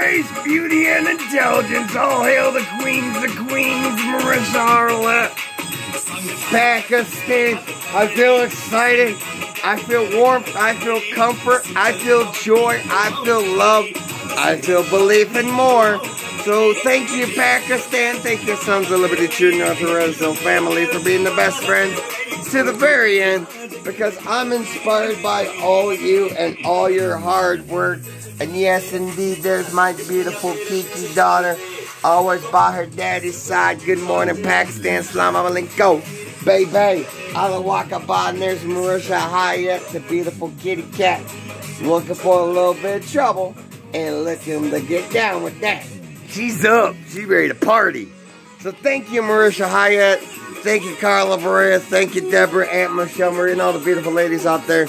grace, beauty, and intelligence. All hail the queens, the queens, Marissa Arlette. Pakistan, I feel excited. I feel warmth. I feel comfort. I feel joy. I feel love. I feel belief and more. So thank you, Pakistan. Thank you, Sons of Liberty True North family, for being the best friends to the very end. Because I'm inspired by all you and all your hard work. And yes, indeed, there's my beautiful Kiki daughter. Always by her daddy's side. Good morning, Pakistan. Salam alaikum. Baby, Alawaka Ba, and there's Mehwish Hayat, the beautiful kitty cat. Looking for a little bit of trouble and looking to get down with that. She's up. She's ready to party. So thank you, Mehwish Hayat. Thank you, Carla Varela. Thank you, Deborah, Aunt Michelle Marie, and all the beautiful ladies out there.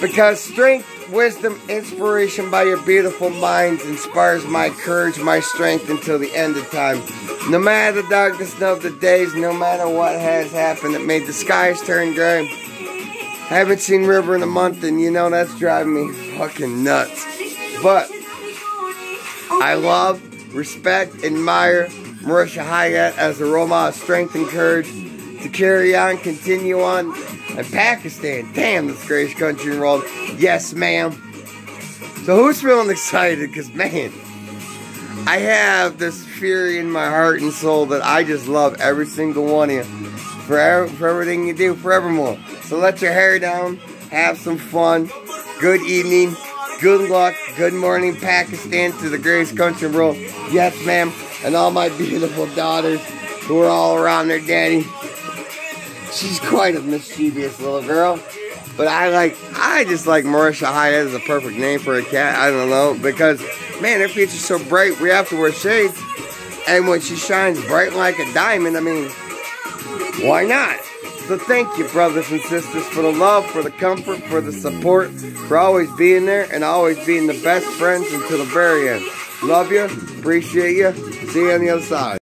Because strength, wisdom, inspiration by your beautiful minds inspires my courage, my strength until the end of time. No matter the darkness of the days, no matter what has happened that made the skies turn gray. Haven't seen River in a month, and you know that's driving me fucking nuts. But I love, respect, admire Mehwish Hayat as a role model of strength and courage to carry on, continue on. And Pakistan, damn, this greatest country in the world. Yes, ma'am. So who's feeling excited? Because, man, I have this fury in my heart and soul that I just love every single one of you for, for everything you do forevermore. So let your hair down, have some fun. Good evening, good luck, good morning, Pakistan to the greatest country in the world. Yes, ma'am. And all my beautiful daughters who are all around their daddy. She's quite a mischievous little girl. But I like, I just like Mehwish Hayat is a perfect name for a cat. I don't know. Because, man, her features so bright, we have to wear shades. And when she shines bright like a diamond, I mean, why not? So thank you, brothers and sisters, for the love, for the comfort, for the support, for always being there and always being the best friends until the very end. Love you, appreciate you, see you on the other side.